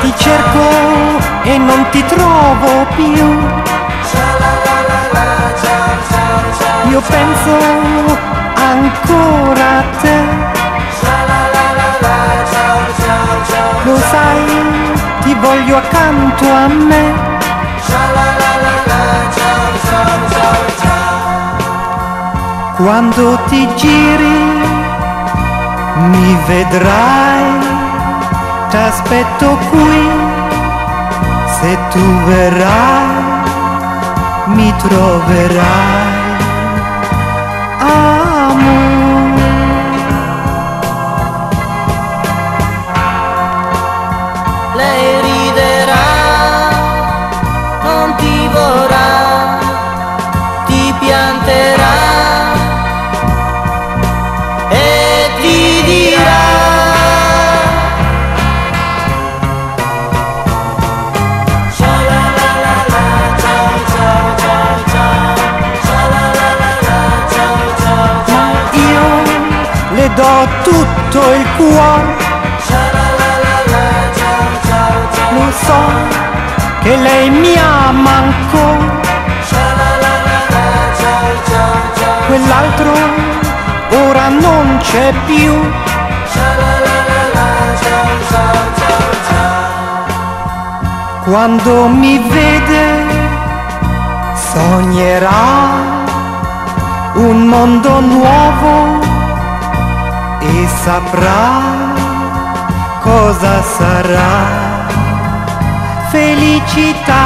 Ti cerco e non ti trovo più. Io penso ancora a te. Lo sai, ti voglio accanto a me. Quando ti giri mi vedrai, t'aspetto qui, se tu verrai mi troverai. Do tutto il cuore, lo so che lei mi ama ancora, quell'altro ora non c'è più. Quando mi vede sognerà un mondo nuovo saprà cosa sarà felicità.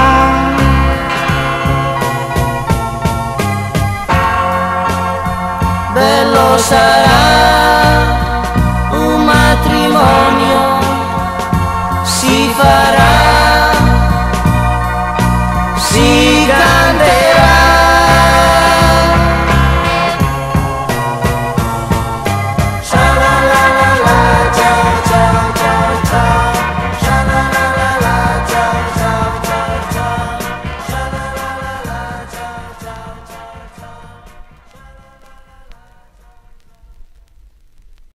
bello sarà